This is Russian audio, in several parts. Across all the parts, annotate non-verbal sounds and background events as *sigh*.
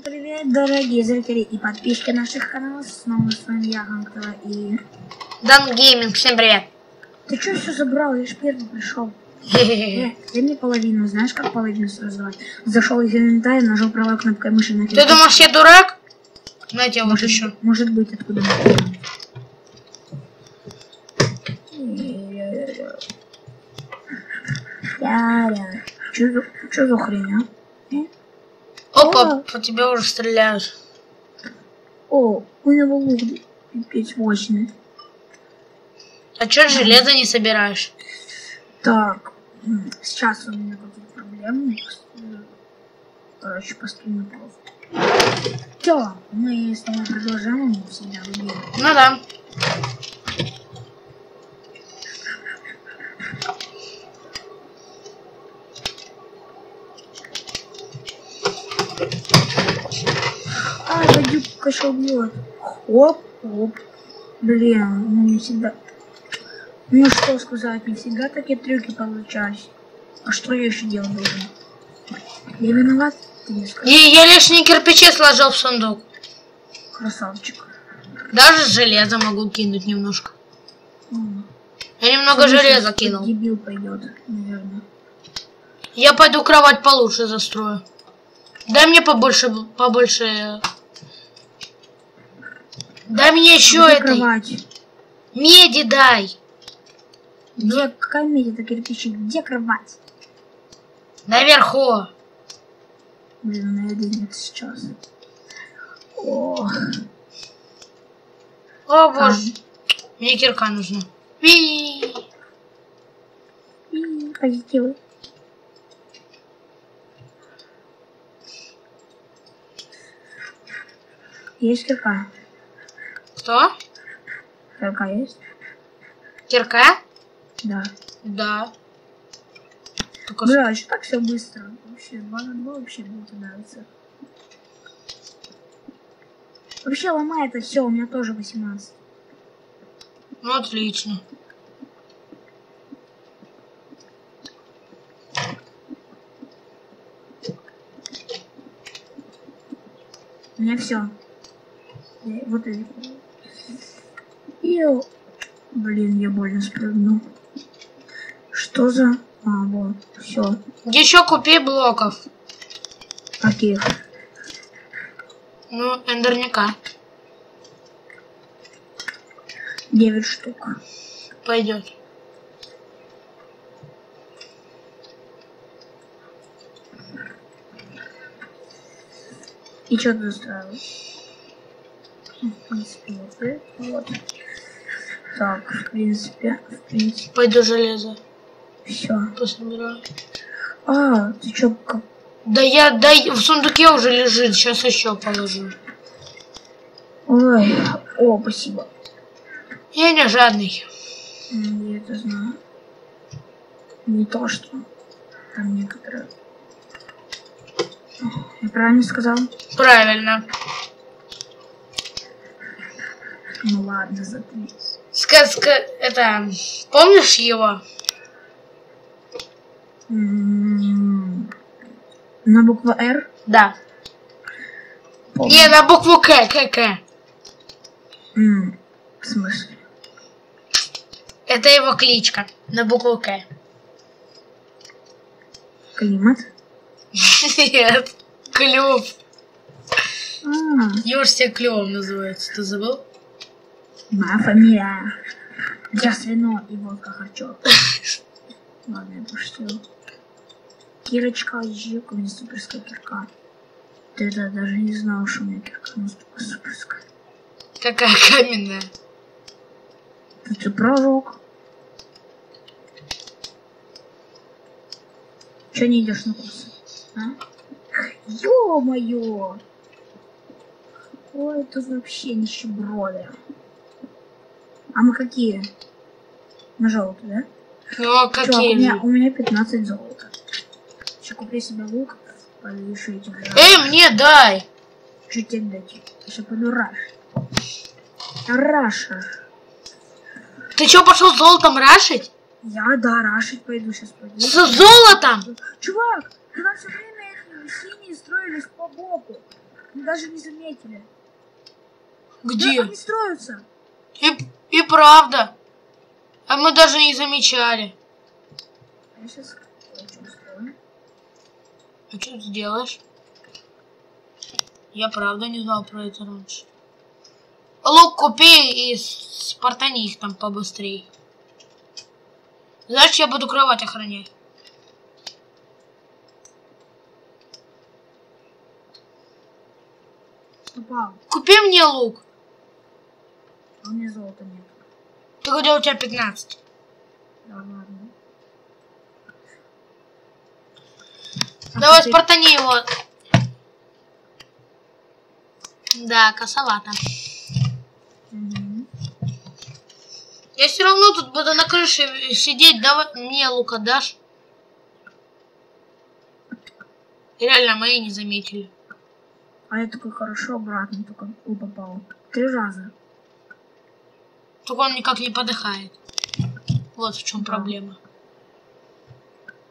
Всем привет, дорогие зрители и подписчики наших каналов. Снова с вами я, Гангтова, и... Дан Гейминг, всем привет. Ты что все забрал? Я ж первый пришел. Ты *laughs* дай мне половину. Знаешь, как половину создавать? Зашел из инвентаря, нажал правой кнопкой мыши на кирпич. думаешь, я дурак? На тебе вот еще. может быть, откуда я чё за хрень, а? Опа, по тебе уже стреляют. О, у него лук пипец мощный. А чё железо не собираешь? Так, сейчас у меня какие-то проблемы. Короче, на паузу. Все, мы с тобой продолжаем, всегда любим. Ну да. А, еще убьет. Оп, оп. Блин, ну не всегда. Ну что сказать, не всегда такие трюки получались. А что я еще делать должен? Я виноват? Ты не скажешь. И я лишние кирпичи сложил в сундук. Красавчик. Даже железо могу кинуть немножко. Я немного Слушай, железа кинул. Дебил пойдет, наверное. Я пойду кровать получше застрою. Дай мне побольше, побольше. Дай мне еще этой. кровать? Меди дай. Где какая медь, это кирпичи? Где кровать? Наверху. Блин, найду нет сейчас. О, О боже. Мне кирка нужна. Ви. и позитивы. Есть кирка? Кто? Кирка есть? Кирка? Да. Да. Только Бля, что так все быстро? Вообще, 2 на 2 вообще будет нравится. Вообще ломай это все, у меня тоже 18. Ну, отлично. У меня все. Вот это. Иу. Блин, я больно спрыгнул. Что за... А, вот, все. Еще купи блоков. Каких? Ну, эндерника. 9 штук. Пойдет. И что ты устраивал? Ну, вот. Так, в принципе, в принципе, Пойду железо. все. Пособираю. А, ты чё, как... Да я, дай, в сундуке уже лежит, сейчас еще положу. Ой, о, спасибо. Я не жадный. Я это знаю. Не то, что там некоторые... Я правильно сказал? Правильно. Ну ладно, заткнись. Сказка, это, помнишь его? На букву Р? Да. Помню. Не, на букву К, К, К. М, В смысле? Это его кличка. На букву К. Климат? Нет. Клюв. А, же все клювом называется. Ты забыл? Моя фамилия. Я свино и водка харчок. Ладно, я пошутил. Кирочка, ищи, у меня суперская кирка. Ты это даже не знал, что у меня кирка настолько суперская. Какая каменная. И пророк. Че не идешь на курсы? А? Ё-моё! Ой, тут вообще нищеброды. А мы какие? На желтый, да? Ну, а Чувак, какие у меня, у меня 15 золота. Сейчас куплю себе лук, повешу этих Эй, мне дай! Что тебе дать? Я сейчас пойду раш. Раша. Ты что, пошел золотом рашить? Я, да, рашить пойду сейчас пойду. С золотом? Чувак, когда все время эти синие строились по боку. Мы даже не заметили. Где? Да, они строятся. И, и правда. А мы даже не замечали. Я сейчас. А что ты сделаешь? Я правда не знал про это раньше. Лук купи и спартани их там побыстрее. Знаешь, я буду кровать охранять. Купи мне лук. У меня золота нет. Ты говорил, у тебя 15. Да ладно. Давай А ты- спартани его. Да, косовато. Мгм. Я все равно тут буду на крыше сидеть. Давай мне лука дашь. Реально, мои не заметили. А я такой хорошо обратно только у попал. Три раза. Только он никак не подыхает. Вот в чем проблема.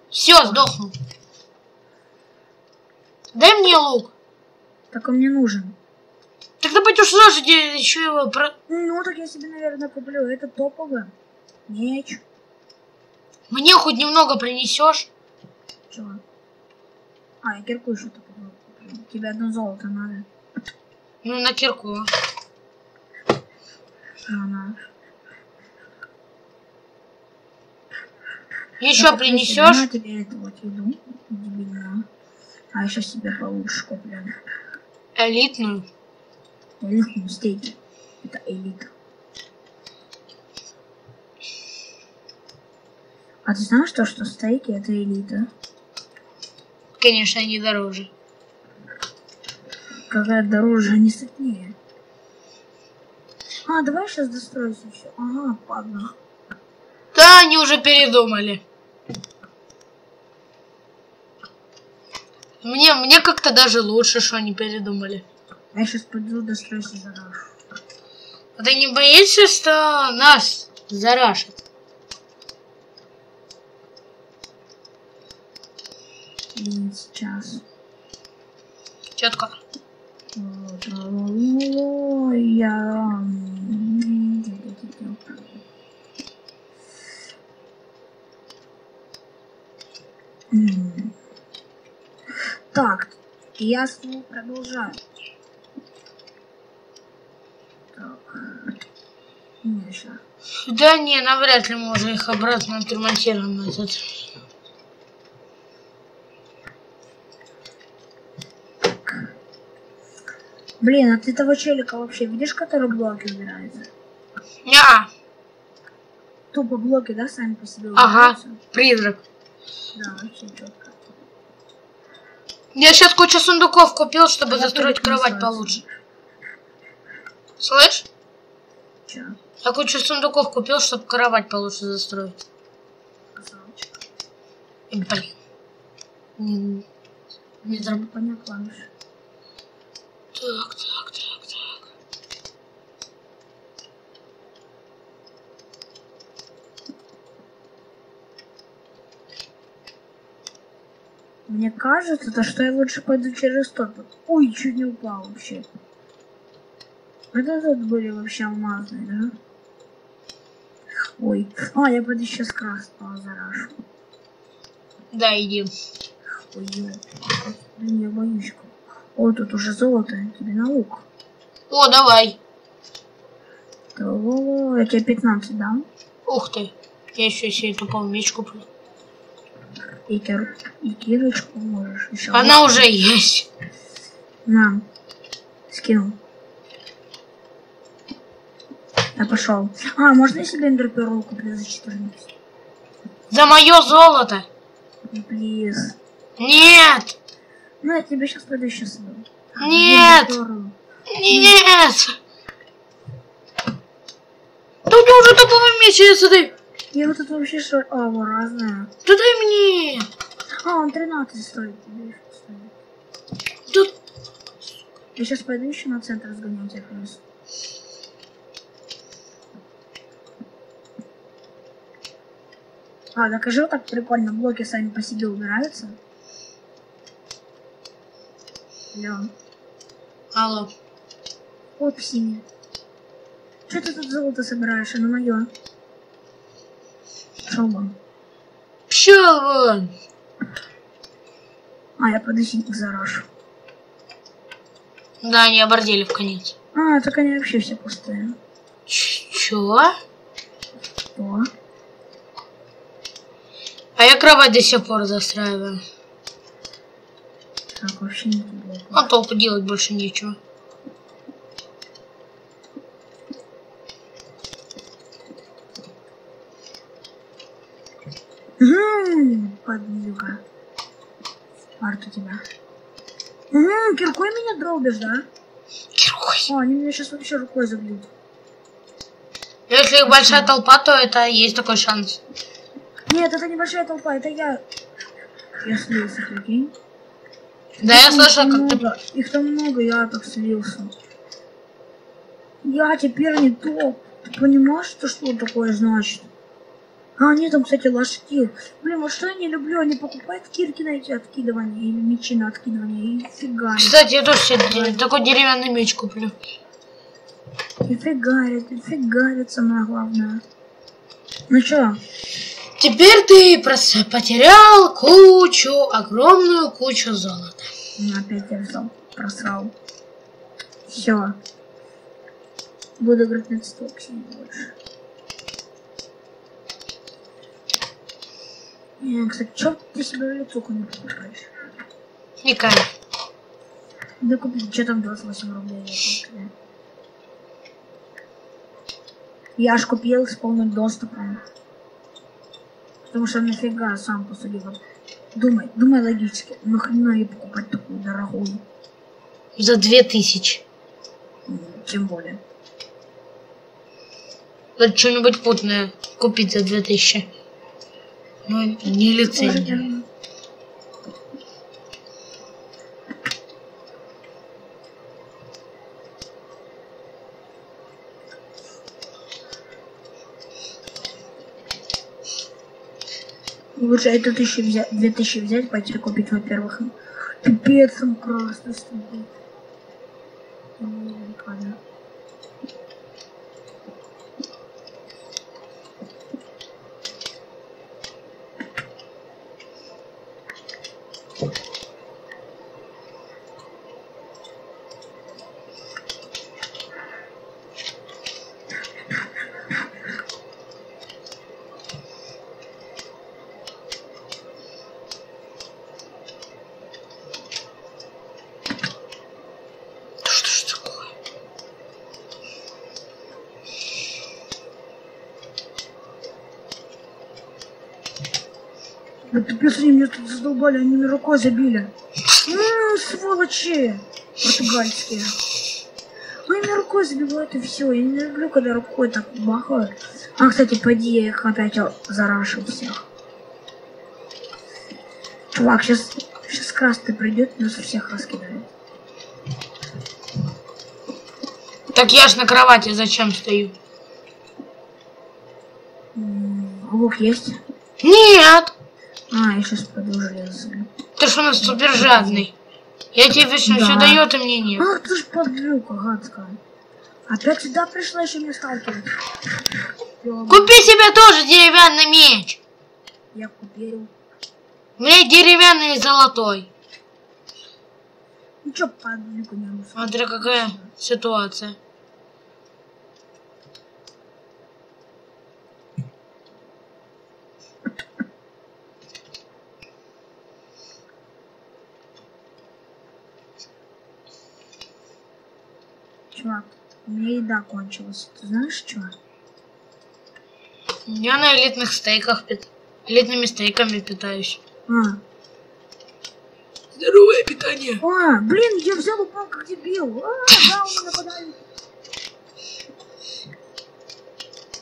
Все, сдохнул. Дай мне лук. Так он мне нужен. Тогда пойдешь лошади еще его про... Ну, так я себе, наверное, куплю. Это топовое. Меч. Мне хоть немного принесешь. Чего? А, я кирку что-то куплю. Тебе одно золото надо. Ну, на кирку. На, Еще себе- принесешь? Тебе еду. А еще себе получше куплю. Элитную. Элитные стейки. Это элита. А ты знаешь то, что стейки это элита? Конечно, они дороже. Какая дороже, они сытнее. А, давай сейчас достроюсь еще. Ага, падла. Да, они уже передумали. Мне, мне как-то даже лучше, что они передумали. Я сейчас пойду достроюсь и зарашу. А ты не боишься, что нас зарашат? Блин, сейчас. Четко. Вот, о, Я... М. Так, я снова продолжаю. Так. Миша. Да не, навряд ли можно их обратно отремонтируем этот. Блин, а ты того челика вообще видишь, который блоки убирается? Ня, Тупо блоки, да, сами по себе Ага. убираются? призрак. Да, вообще четко. Я сейчас кучу сундуков купил, чтобы Я застроить кровать получше. Слышь? Че, Я кучу сундуков купил, чтобы кровать получше застроить. И, блин. Не, не Я зараб- не понял клавиш. Так, так, так, так. Мне кажется, то, что я лучше пойду через тот. Ой, чуть не упал вообще. Это тут были вообще алмазные, да? Ой. А, я пойду сейчас красного зарашу. Да, иди. Ой, ё. Блин, я боюсь. О, тут уже золото. Тебе на лук. О, давай. О, я тебе 15 дам. Ух ты. Я еще себе тупой меч куплю. И, кир... и кирочку можешь еще. Она уже есть. На. Скинул. Я пошел. А, можно я себе эндерперл куплю за 14? За мое золото. Плиз. Нет. Ну, я тебе сейчас пойду еще соберу. Нет. Нет. Да ты уже такого меча, смотри. Я вот тут вообще что... А, вот разная. Да дай мне. А, он 13 стоит. Да Я сейчас пойду еще на центр сгоню тебе плюс. А, докажи вот так прикольно, блоки сами по себе убираются. Алло. Алло. Опсими. Что ты тут золото собираешь? Оно мое. Пшел вон! А, я подосинник зарашу. Да, они обордели в конец. А, так они вообще все пустые. Ч- Чё? Что? А я кровать до сих пор застраиваю. Так, вообще не. А толку делать больше нечего. Подлюка. Арт у тебя. Угу, киркой меня долбишь, да? Герой. О, они меня сейчас вообще рукой забьют. Если их большая толпа, то это есть такой шанс. Нет, это небольшая толпа, это я. Я слился, прикинь. Да, я Их слышал, там как ты... много, Их там много, я так слился. Я теперь не топ. Ты понимаешь, что, что такое значит? А, они там, кстати, ложки. Блин, вот что я не люблю, они покупают кирки на эти откидывания или мечи на откидывание и фигарят. Кстати, я тоже себе такой деревянный меч куплю. И фигарят, и фигарят, самое главное. Ну чё, Теперь ты прос- потерял кучу, огромную кучу золота. Ну, опять я взял, просрал. Все. Буду играть на стоксе больше. Не, кстати, чё ты себе лицо не покупаешь? Никак. Да купи, что там 28 рублей? я купил. Я ж купил с полным доступом. Потому что нафига сам посуди. Вот. Думай, думай логически. Нахрена ей покупать такую дорогую? За две тысячи. М, Тем более. Вот что-нибудь путное купить за две тысячи. Ну, не верно. Лучше эту тысячу взять, две тысячи взять, пойти купить, во-первых. Пипец, там красный стоит. Да пипец, они меня тут задолбали, они меня рукой забили. Ммм, сволочи! Португальские. Они меня рукой забивают и все. Я не люблю, когда рукой так бахают. А, кстати, поди, я их опять зарашу всех. Чувак, сейчас, сейчас красный придет нас всех раскидает. Так я ж на кровати зачем стою? М, Лук есть? Нет! А, я сейчас пойду железо. Ты ж у нас супер жадный. Я тебе вечно Да. все даю, а мне нет. Ах ты ж подлюка гадская. Опять сюда пришла еще не сталкивать. Купи себе тоже деревянный меч. Я купил. У меня деревянный и золотой. Ну чё, подлюка не Смотри, какая ситуация. Чувак, у меня еда кончилась. Ты знаешь что? Я на элитных стейках пит... элитными стейками питаюсь. А, Здоровое питание. а, блин, я взял упал как дебил. А, да, у меня нападают.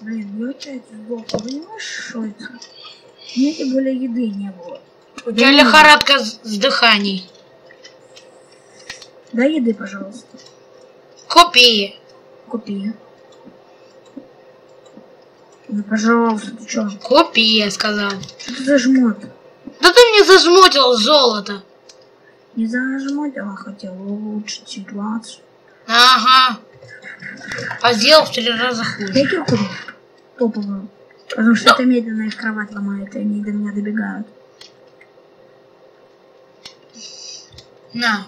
Блин, я опять сдох. Понимаешь, что это? У меня тем более еды не было. У тебя лихорадка с с дыханий. Дай еды, пожалуйста. Купи. Купи. Ну, пожалуйста, ты чё? Купи, я сказал. Что ты за жмот? Да ты мне зажмотил золото. Не зажимать, а хотел улучшить ситуацию. Ага. А сделал в три раза хуже. Я кирку топовую. Потому что это медленно их кровать ломает, и они до меня добегают. На.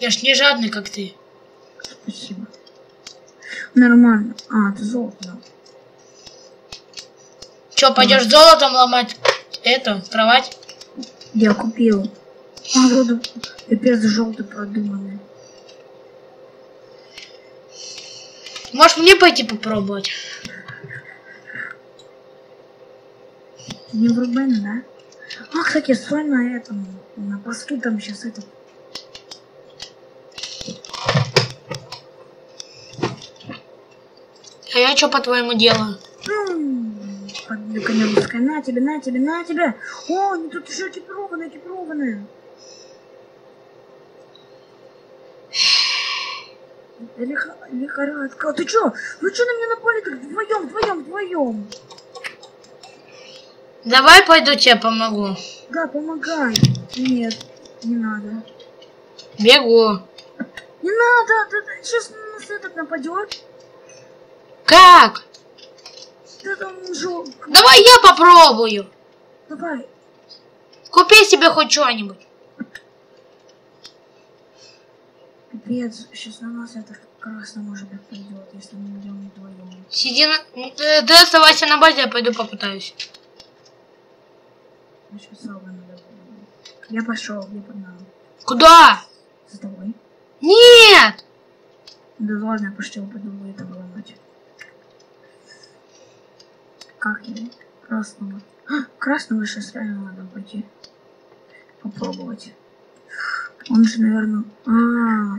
Я ж не жадный, как ты. Спасибо. Нормально. А, это золото. Че, пойдешь золотом ломать эту кровать? Я купил. А, вроде пипец желтый продуманный. Можешь мне пойти попробовать? Не врубен, да? А, кстати, стой на этом, на посту там сейчас это. Я что по-твоему делаю? Подлюка нелюдская. На тебе, на тебе, на тебе. О, они тут еще экипированные, экипированные. Лиха, лихорадка. Ты чё? Вы чё на меня напали так вдвоем, вдвоем, вдвоем? Давай пойду тебе помогу. Да, помогай. Нет, не надо. Бегу. Не надо, ты, сейчас на нас этот нападет. Как? Ты там жё... Давай я попробую. Давай. Купи себе хоть что-нибудь. Пипец, сейчас на нас это красно может быть пойдет, если мы идем вдвоем. Сиди на... э, Ты оставайся на базе, я пойду попытаюсь. Я пошел, я погнал. Куда? За тобой. Нет! Да ладно, я пошел, пойду это ломать. Как его? Красного. А, красного сейчас реально надо пойти. Попробовать. Он же, наверное... А,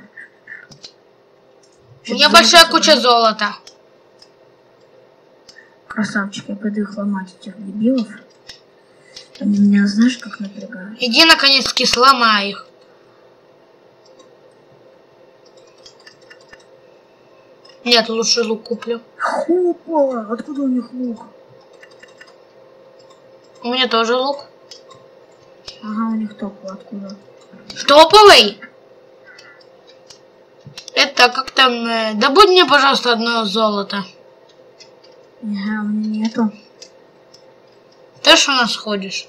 У меня большая куча золота. Красавчик, я пойду их ломать, этих дебилов. Они меня, знаешь, как напрягают. Иди наконец-таки сломай их. Нет, лучше лук куплю. Хопа! Откуда у них лук? У меня тоже лук. Ага, у них топу откуда? Топовый? Это как там... э, добудь мне, пожалуйста, одно золото. Ага, у меня нету. Ты ж у нас ходишь.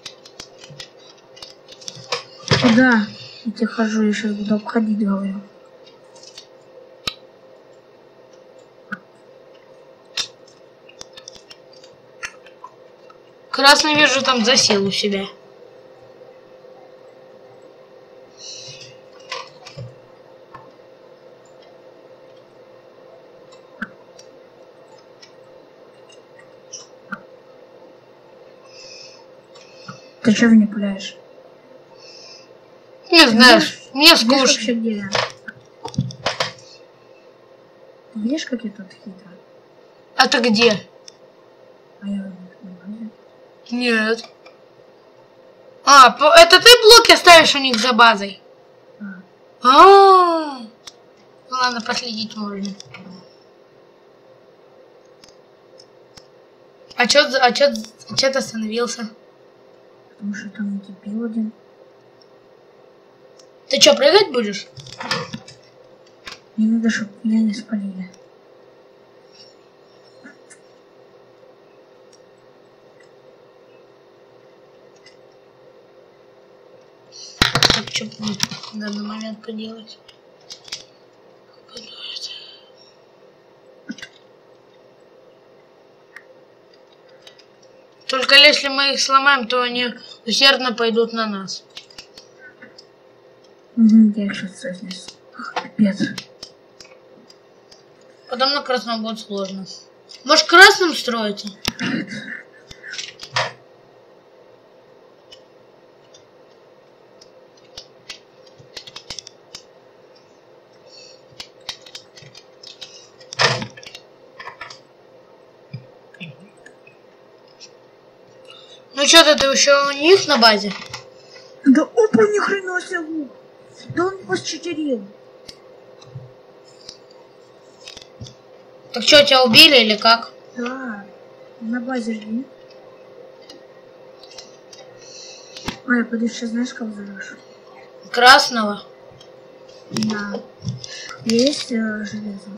Куда? Я тебе хожу, я сейчас буду обходить, говорю. Красный вижу там засел у себя. Ты что мне пуляешь? Не знаешь, мне Видишь, скучно. Ты видишь, как я тут хитро? А ты где? А я. Нет. А, это ты блоки ставишь у них за базой? А, А, ладно, последить можно. А чё, а чё, а чё ты остановился? потому что там дебил один. Ты чё, прыгать будешь? Мне надо, чтобы меня не спалили. Что в данный момент поделать? Только если мы их сломаем, то они усердно пойдут на нас. Я сейчас разнесу. Пипец. Потом на красном будет сложно. Может, красным строите? Ну что ты еще у них на базе? Да опа, ни хрена себе лук. Да он вас читерил. Так что, тебя убили или как? Да, на базе жди. Я пойду сейчас знаешь, как взорвешь? Красного. Да. Есть э, железо.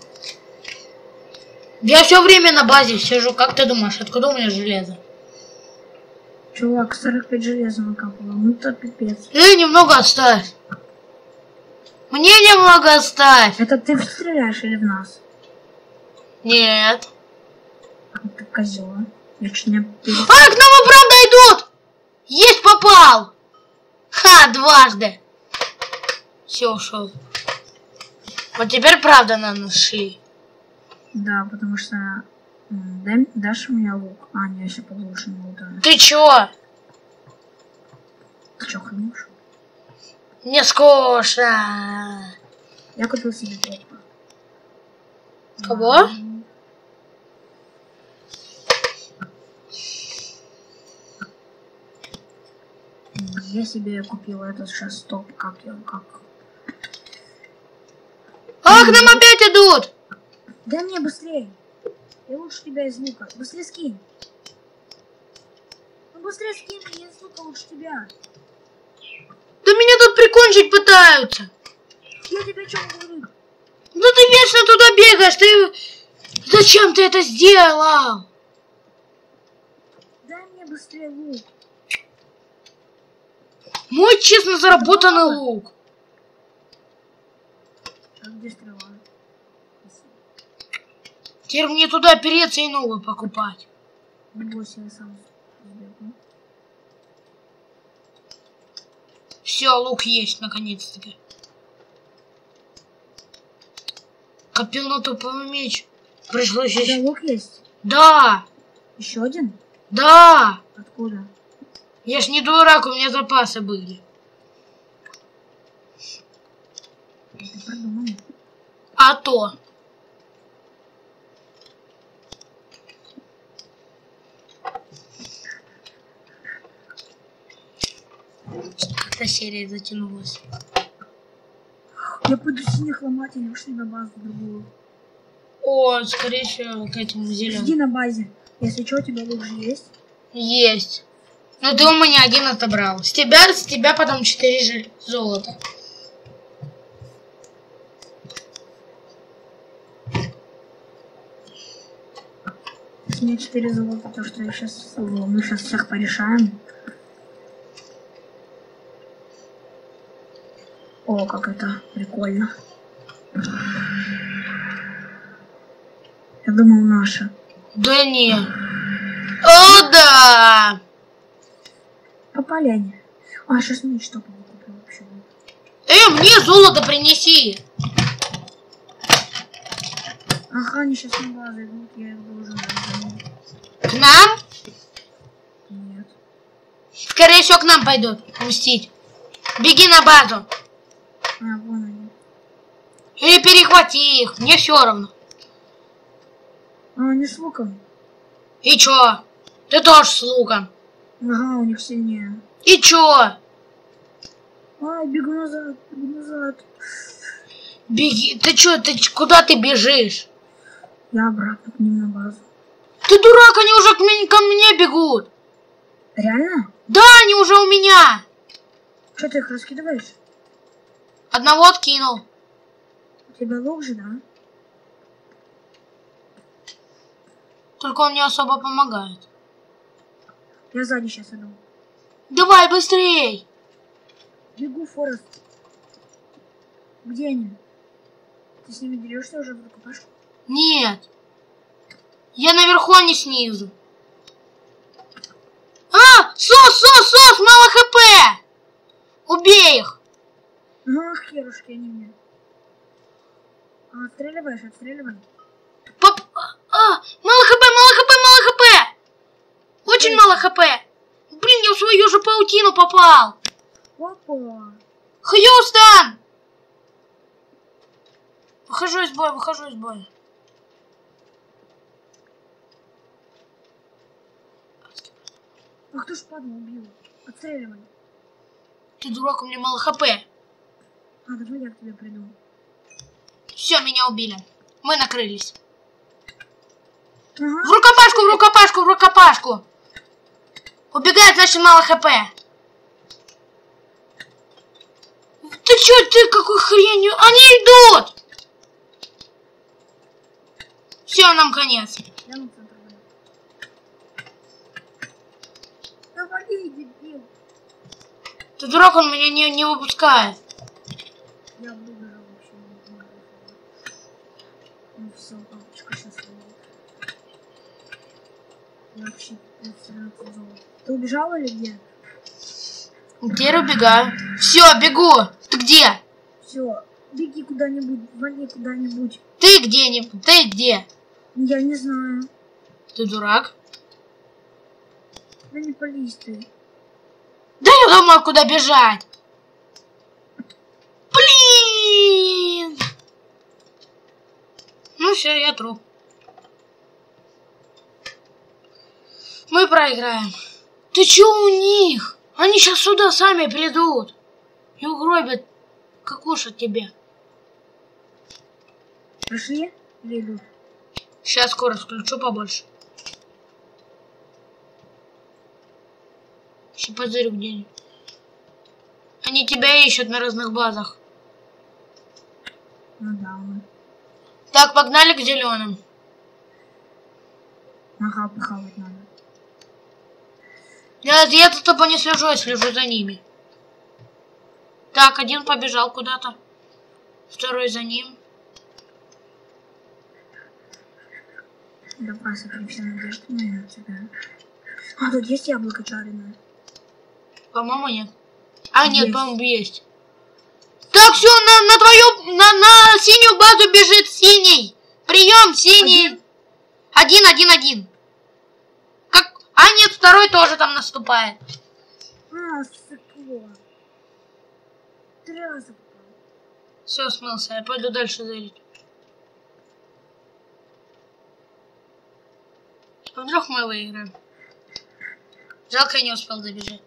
Я все время на базе сижу. Как ты думаешь, откуда у меня железо? Чувак, 45 железа накапало. Ну то пипец. Э, немного оставь. Мне немного оставь. Это ты стреляешь или в нас? Нет. Это козел. Я чуть не пере- А, к нам правда идут! Есть попал! Ха, дважды. Все, ушел. Вот теперь правда на нас шли. Да, потому что... Дай, дашь мне лук? А, не, я еще подложу не ударю. Ты чё? Ты что, хранишь? Мне скучно. Я купил себе топку. Кого? Я себе купил этот сейчас топ, как его, как... А, к нам опять идут! Да не, быстрее! Я лучше тебя из лука. Быстрее скинь! Ну быстрее скинь, я из лука лучше тебя. Да меня тут прикончить пытаются. Я тебе о чем говорю? Да ты вечно туда бегаешь, ты... Зачем ты это сделал? Дай мне быстрее лук. Мой честно заработанный лук. А где стрела? Теперь мне туда переться и новый покупать. Не бойся, я сам сбегу. Все, лук есть, наконец-таки. Копил на топовый меч. Пришлось тебя еще... лук есть? Да, Еще один? да. Откуда? Я ж не дурак, у меня запасы были. Это продумано. А то. Эта серия затянулась. Я пойду синих ломать, они ушли на базу другую. О, скорее всего, к этому Жди зеленому. на базе. Если что, у тебя лук же есть? Есть. Но ты у меня один отобрал. С тебя, с тебя потом четыре же золота. С меня 4 золота, то что я сейчас, мы сейчас всех порешаем. О, как это прикольно. Я думал, наша. Да не. О, да! Попали они. А, сейчас меч что куплю вообще. Э, мне золото принеси. Ага, они сейчас на базу идут, я их должен. К нам? Нет. Скорее всего, к нам пойдут мстить. Беги на базу. А, вон они. Или перехвати их. Мне все равно. А, они с луком. И чё? Ты тоже с луком. Ага, у них сильнее. И чё? А, бегу назад, бегу назад. Беги. Ты чё? Ты куда ты бежишь? Я обратно к ним на базу. Ты дурак, они уже к мне, ко мне бегут. Реально? Да, они уже у меня. Что ты их раскидываешь? Одного откинул. У тебя лук же, да? Только он не особо помогает. Я сзади сейчас иду. Давай быстрей. Бегу, Форест. Где они? Ты с ними дерешься уже в рукопашку? Нет. Я наверху, а не снизу. А! Сос, сос, сос! Мало хп! Убей их! Ага, херушки они мне. А, отстреливаешь, отстреливай. Поп... А! Мало хп, мало хп, мало хп! Очень мало хп! Блин, я в свою же паутину попал! Опа! Хьюстон! Выхожу из боя, выхожу из боя. А кто ж падал, убил? Отстреливай. Ты дурак, у меня мало хп. А, давай я к тебе приду. Все, меня убили. Мы накрылись. В Ага. рукопашку, в рукопашку, в рукопашку. Убегает, значит, мало хп. чё ты какой хренью? Они идут! Все, нам конец. Ты дурак, он меня не, не выпускает. Я выбежал вообще. не знаю. Ну все, папочка сейчас выйдет. Я вообще 13 золота. Ты убежал или где? Теперь убегаю. Все, бегу. Ты где? Все, беги куда-нибудь, вали куда-нибудь. Ты где? Не... Ты где? Я не знаю. Ты дурак? Да не пались ты. Да я думаю, куда бежать. Блин! Ну все, я труп. Мы проиграем. Ты чё у них? Они сейчас сюда сами придут и угробят какушать тебе. Пришли или идут? Сейчас скорость включу побольше. Еще позырю где-нибудь. Они тебя ищут на разных базах. Ну да, мы. Так, погнали к зеленым. Ага, похавать надо. Я, я за тобой не слежу, я слежу за ними. Так, один побежал куда-то. Второй за ним. Давай, все надежды на тебя. А, тут есть яблоко жареное. По-моему, нет. А, нет, по-моему, есть. Так, все, на, на твою, на, на синюю базу бежит синий. Прием, синий. Один, один, один. Как? А, нет, второй тоже там наступает. А, сыкло. Три раза попал. Все, смылся, я пойду дальше зырить. А вдруг мы выиграем? Жалко, я не успел добежать.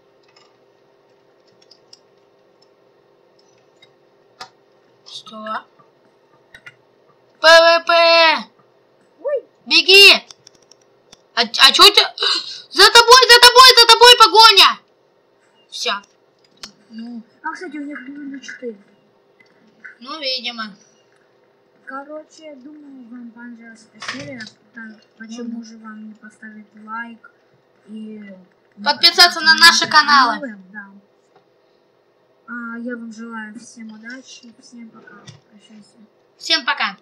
Что? PvP! Ой, Беги! А, а чё у тебя? *clears throat* За тобой, за тобой, за тобой погоня! Все. ну. А, кстати, у них было 4. Ну, видимо. Короче, думаю, вам понравилась эта серия. Почему же вам не поставить лайк и... Подписаться на наши каналы. Да. А, я вам желаю всем удачи. Всем пока. Прощайся. Всем пока.